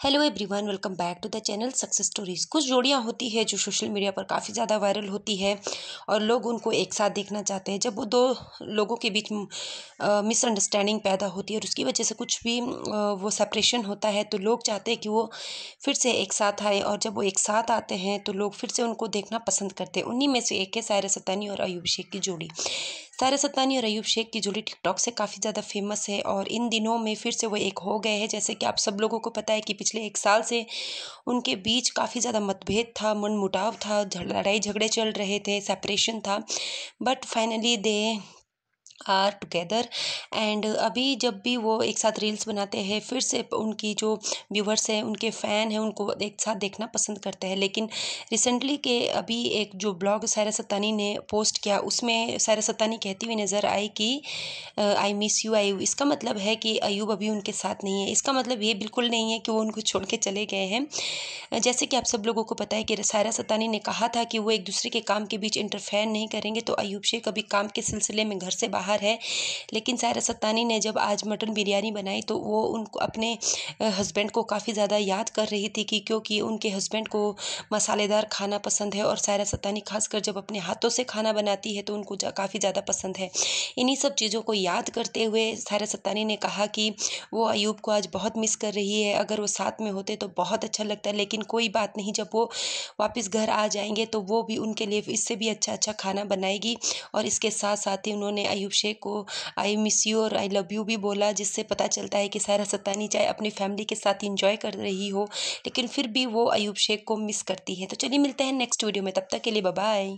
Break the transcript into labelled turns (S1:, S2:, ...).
S1: Hello everyone welcome back to the channel success stories कुछ जोड़ियाँ होती है जो सोशल मीडिया पर काफ़ी ज़्यादा वायरल होती है और लोग उनको एक साथ देखना चाहते हैं। जब वो दो लोगों के बीच मिसअंडरस्टैंडिंग पैदा होती है और उसकी वजह से कुछ भी आ, वो सेपरेशन होता है तो लोग चाहते हैं कि वो फिर से एक साथ आए और जब वो एक साथ आते हैं तो लोग फिर से उनको देखना पसंद करते हैं। उन्हीं में से एक है सायरा सतानी और अयूब शेख की जोड़ी। सारा सत्तानी और अयूब शेख की जोड़ी टिकटॉक से काफ़ी ज़्यादा फ़ेमस है और इन दिनों में फिर से वो एक हो गए हैं। जैसे कि आप सब लोगों को पता है कि पिछले एक साल से उनके बीच काफ़ी ज़्यादा मतभेद था, मनमुटाव था लड़ाई झगड़े चल रहे थे सेपरेशन था। But finally they are together and अभी जब भी वो एक साथ रील्स बनाते हैं, फिर से उनकी जो व्यूवर्स हैं, उनके फ़ैन हैं, उनको एक साथ देखना पसंद करते हैं। लेकिन रिसेंटली के अभी एक जो ब्लॉग सायरा सत्तानी ने पोस्ट किया, उसमें सायरा सत्तानी कहती हुई नज़र आई कि आई मिस यू आयु इसका मतलब है कि अयूब अभी उनके साथ नहीं है। इसका मतलब ये बिल्कुल नहीं है कि वो उनको छोड़ के चले गए हैं। जैसे कि आप सब लोगों को पता है कि सायरा सत्तानी ने कहा था कि वो एक दूसरे के काम के बीच इंटरफेयर नहीं करेंगे तो अयूब शेख अभी काम के सिलसिले में घर से बाहर बाहर है। लेकिन सायरा सत्तानी ने जब आज मटन बिरयानी बनाई तो वो उनको अपने हस्बैंड को काफ़ी ज़्यादा याद कर रही थी कि क्योंकि उनके हस्बैंड को मसालेदार खाना पसंद है और सायरा सत्तानी खासकर जब अपने हाथों से खाना बनाती है तो उनको काफ़ी ज़्यादा पसंद है। इन्हीं सब चीज़ों को याद करते हुए सायरा सत्तानी ने कहा कि वो अयूब को आज बहुत मिस कर रही है। अगर वो साथ में होते तो बहुत अच्छा लगता है लेकिन कोई बात नहीं, जब वो वापस घर आ जाएँगे तो वो भी उनके लिए इससे भी अच्छा अच्छा खाना बनाएगी और इसके साथ साथ ही उन्होंने अयूब शेख को आई मिस यू और आई लव यू भी बोला, जिससे पता चलता है कि सारा सत्तानी चाहे अपनी फैमिली के साथ इंजॉय कर रही हो, लेकिन फिर भी वो अयूब शेख को मिस करती है। तो चलिए मिलते हैं नेक्स्ट वीडियो में, तब तक के लिए बाय